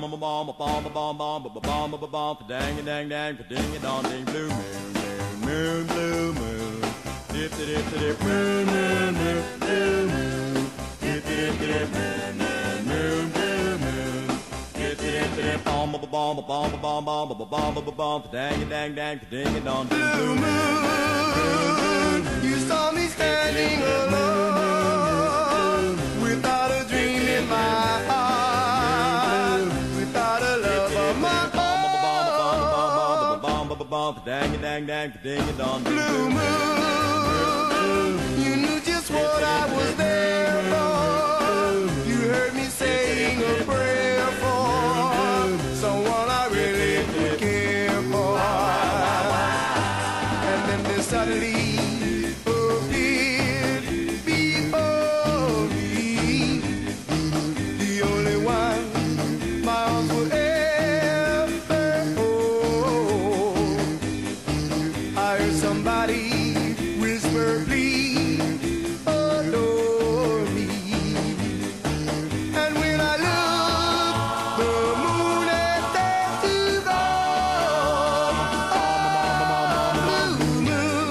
bomb bomb bomb bomb bomb bomb bomb bomb bomb dang dang dang ding dong ding blue moon moon blue moon dip dip dip moon moon moon blue moon dip dip dip moon moon moon blue moon dip dip dip bomb bomb bomb bomb bomb bomb bomb bomb bomb dang dang dang ding dong ding blue moon own. Dang dang dang ding dong Blue moon, you knew just what I was there for. You heard me saying a prayer for someone I really care for, and then suddenly Heard somebody whisper, please adore me. And when I looked, the moon gold. Oh, blue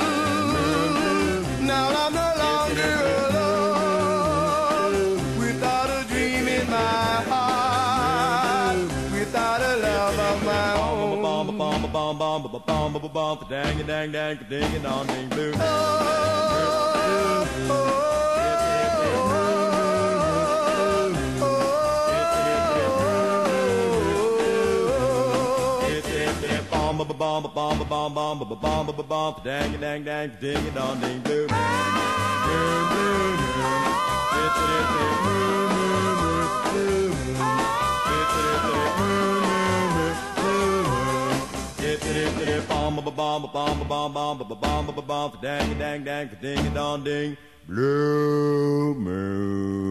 moon. Now I'm no longer alone. Without a dream in my heart. Without a love of my own bomb bomb bomb bomb bomb bomb bomb dang a dang dang ding a dong ding blue. Bomb bomb bomb bomb bomb bomb bomb bomb dang a dang dang ding a dong ding blue. Blue moon